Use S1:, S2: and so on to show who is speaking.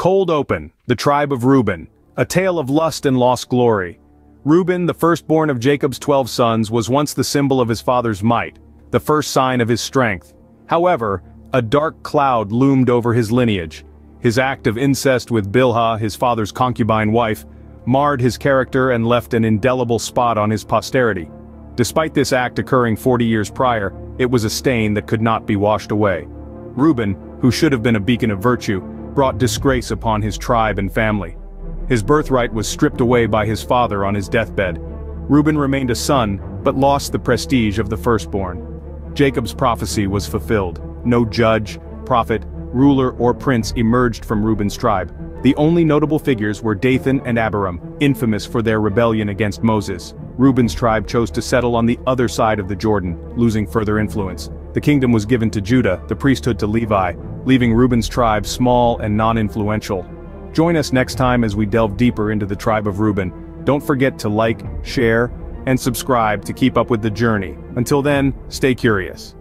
S1: Cold Open, the tribe of Reuben, a tale of lust and lost glory. Reuben, the firstborn of Jacob's twelve sons, was once the symbol of his father's might, the first sign of his strength. However, a dark cloud loomed over his lineage. His act of incest with Bilhah, his father's concubine wife, marred his character and left an indelible spot on his posterity. Despite this act occurring 40 years prior, it was a stain that could not be washed away. Reuben, who should have been a beacon of virtue, brought disgrace upon his tribe and family. His birthright was stripped away by his father on his deathbed. Reuben remained a son, but lost the prestige of the firstborn. Jacob's prophecy was fulfilled. No judge, prophet, ruler or prince emerged from Reuben's tribe. The only notable figures were Dathan and Abiram, infamous for their rebellion against Moses. Reuben's tribe chose to settle on the other side of the Jordan, losing further influence. The kingdom was given to Judah, the priesthood to Levi, leaving Reuben's tribe small and non-influential. Join us next time as we delve deeper into the tribe of Reuben. Don't forget to like, share, and subscribe to keep up with the journey. Until then, stay curious.